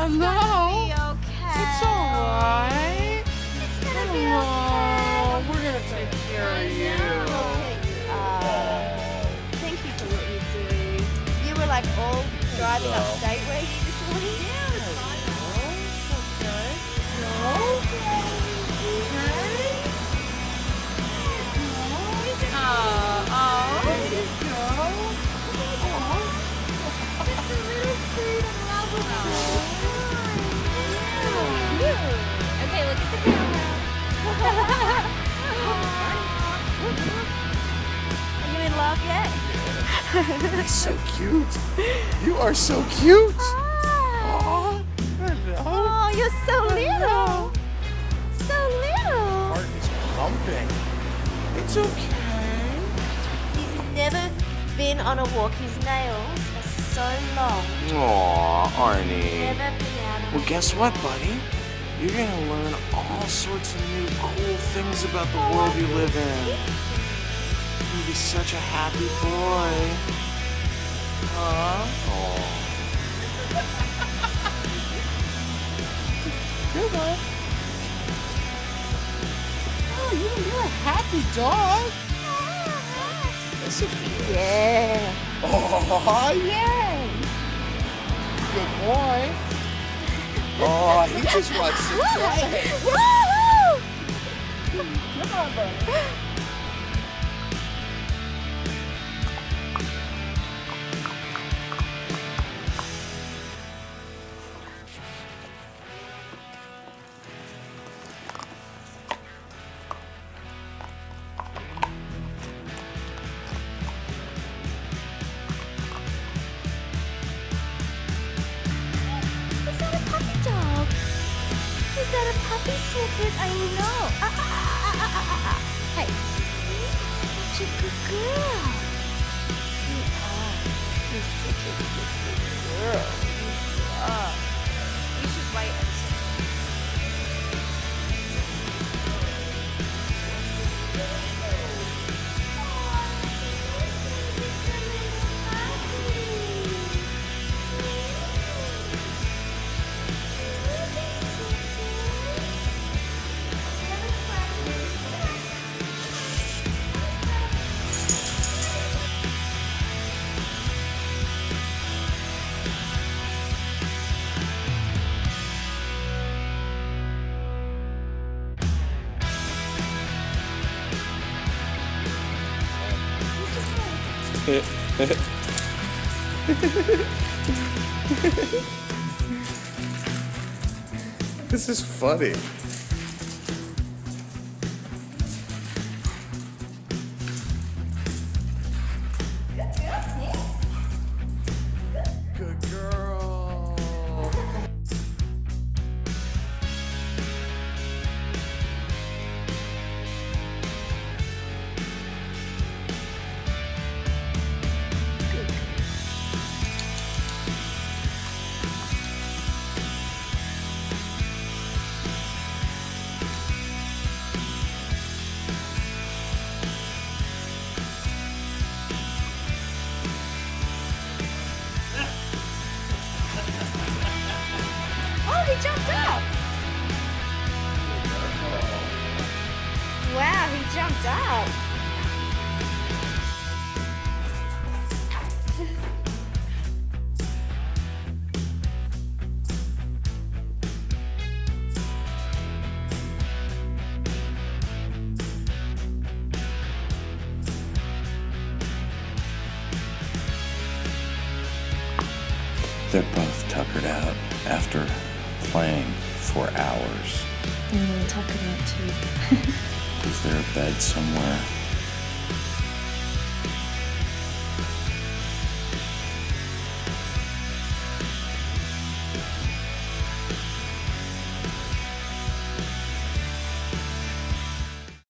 Be okay. It's alright. It's gonna be Oh, okay. we're gonna take care I of you. know. Okay. Thank you for what you do. You were like all driving go. upstate, were you this morning? Yeah, it was fine. So good. Oh, oh. Just a little food and love with Are you in love yet? You're so cute. You are so cute. Hi. Aw, hello. Oh, you're so little. So little. Heart is pumping. It's okay. He's never been on a walk. His nails are so long. Aw, Arnie. Never been out Well, guess what, buddy? You're gonna learn all sorts of new cool things about the world you live in. Oh, You're gonna be such a happy boy. Huh? Aw. Good one. Oh, you, you're a happy dog. Yes, if you Yeah. Oh, yay! Good boy. Oh, he just wants to play. Woohoo! Come on, buddy. That a puppy snickers? I know. Ah, ah, ah, ah, ah, ah, ah. Hey, such a good girl. You are. You're such a good girl. You are. This is funny. Up. They're both tuckered out after playing for hours. I'm gonna tuck it out too. Is there a bed somewhere?